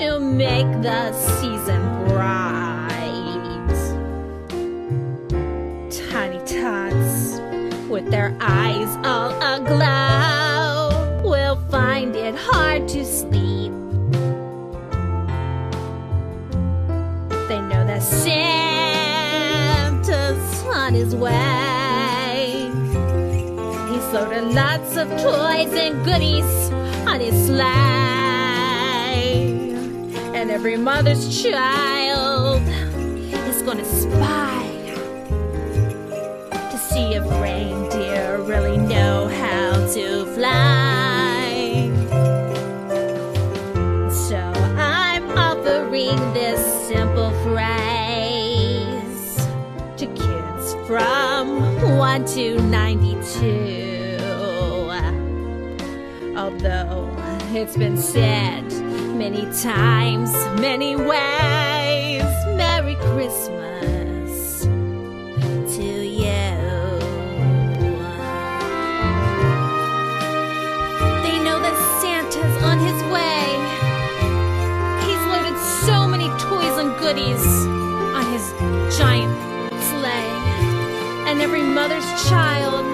to make the season bright. Tiny tots with their eyes all aglow will find it hard to sleep. They know that Santa's on his way. He's loaded lots of toys and goodies on his sleigh and every mother's child is gonna spy to see if reindeer really know how to fly. So I'm offering this simple phrase to kids from 1 to 92. Although it's been said many times, many ways. Merry Christmas to you. They know that Santa's on his way. He's loaded so many toys and goodies on his giant sleigh. And every mother's child,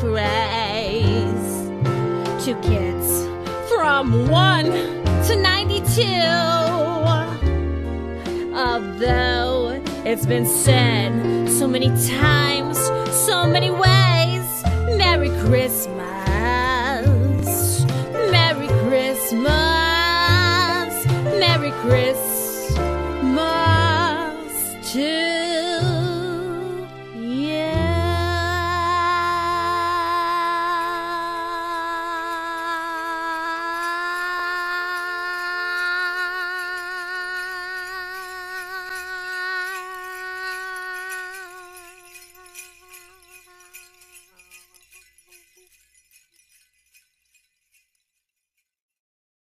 phrase to kids from 1 to 92. Although it's been said so many times, so many ways, Merry Christmas. Merry Christmas. Merry Christmas to